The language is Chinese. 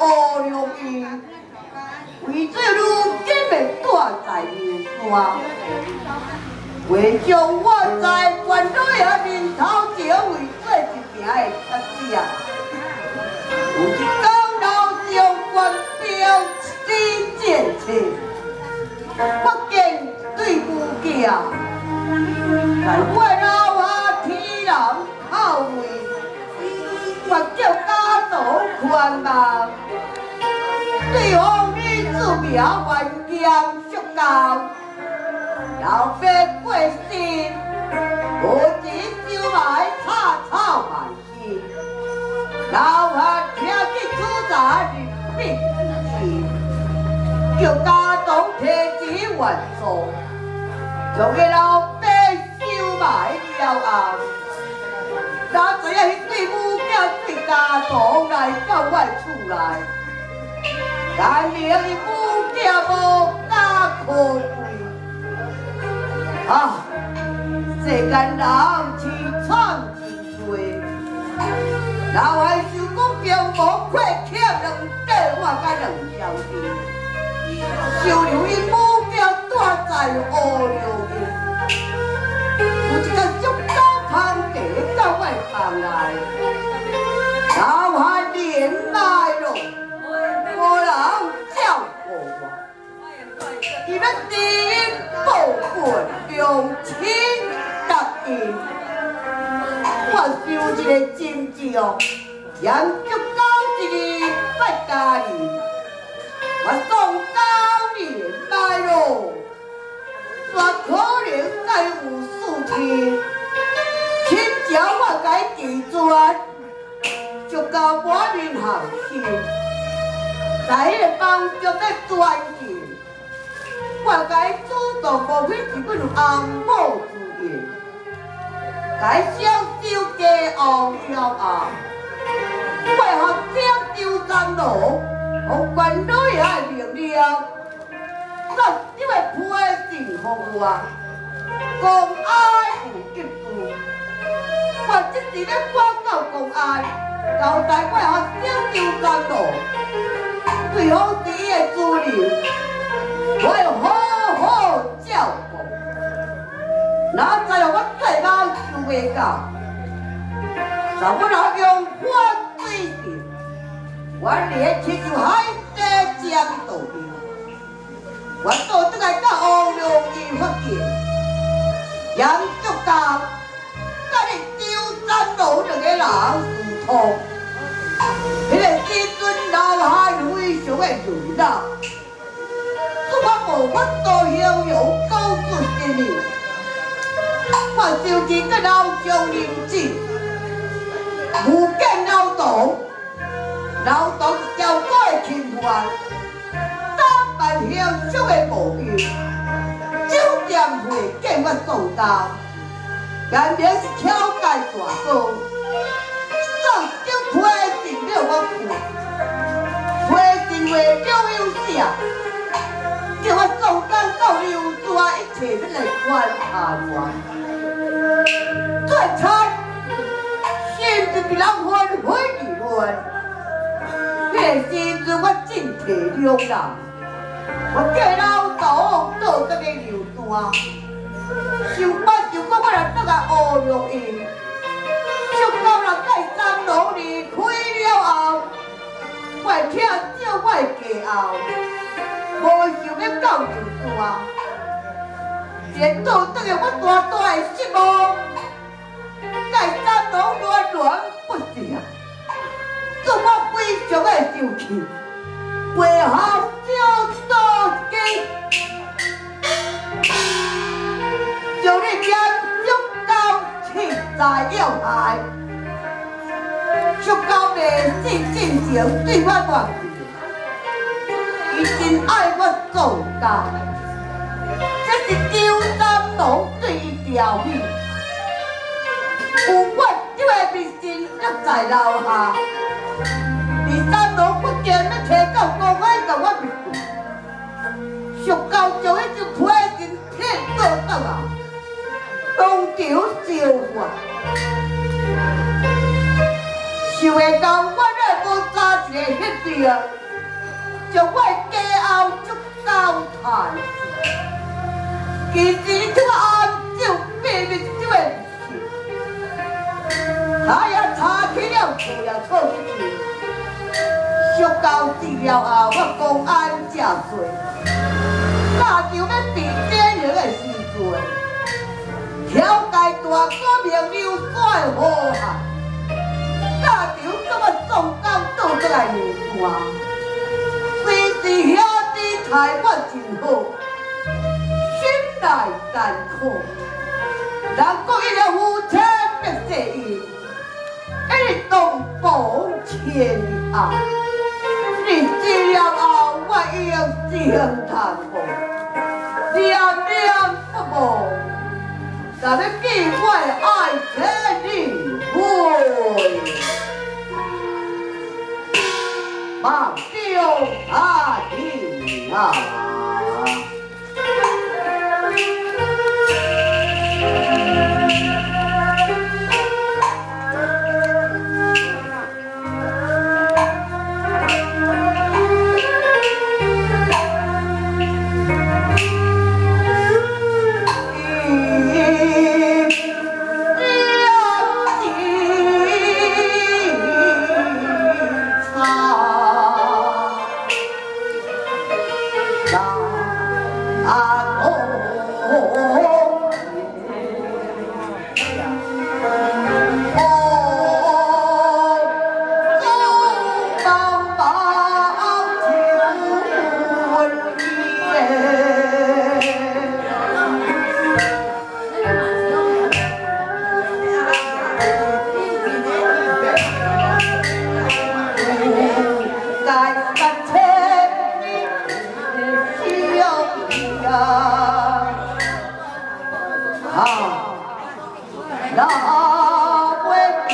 乌龙院，为做女，急命带在面端。为将我在官老爷面头前为做一爿的阿姐，有一日老将官调西征去，不见对夫妻啊！我。你自命万强足高。老辈过世，无钱收买草草万事，老汉听见出杂日必事，叫家中提钱还数，将个老辈收买了后，哪知影迄对母囝对家中来到我厝内，但明伊母也无敢可。啊！世间人凄惨真多，老汉想讲兵无亏欠两块，我甲两兄弟，收留伊母囝住在乌寮伊要第一报本。用亲答应，我想一个真情，严足到一个拜家人，我送到你来咯，绝可能再有事情，请叫我该地转，就到我面行去，在个帮助的转去。我该主动无非一本红某之言，该享受家王了后，为何将周三路和关女儿明了，咱因为配情服我，公安有一步，我这时咧关到公安，交代为何将周三路，最好是伊的主流。我要好好照顾，哪知我再老想袂到，怎不能用花水的？我连去就海底江道边，我到这个到乌龙医发现，杨竹高，甲你丢三路两个人疏通，迄个至尊老汉非常的热闹。我无法度享有高贵的命，我受尽个老将人子，无间劳动，劳动小哥的侵犯，打扮乡俗的模样，酒店会见我做到，眼明是挑拣大哥，上京批定了我父，批定为了有啥？叫我做工到流转，一切都来管下我。再差，先是给人混混议论，那时阵我真体谅人，我叫老豆到这个流转，想办就讲我来这个乌龙营，想到了盖三楼离开了后，我听叫我家后。无想要到就大，连到等下我大大的失望，再三拢乱乱不掉，做我非常的生气，为何叫多计，就你严重到气在要害，足够的是真情对我断。伊真爱我做家，这是周三郎对调戏。有我这个微信还在楼下，二三郎不见要摕到公安甲我面对，上高将迄只皮筋骗倒倒来，当场烧化。想会到我来无早一个迄地啊！从我的家后就交谈。其实这个安酒并密是这回事，哎呀，查起了出也错一去。小到治疗后，我公安正罪，那就要变这样个时阵，条街大哥名流怪祸害，那就怎么总敢倒出来面看？虽是兄弟待我真好，心内艰苦，人国一了夫妻别这意，一动保千啊！日子了后，我用情谈无，念念不忘，但要记我爱情离会，妈掉他的啊！啊，那为你。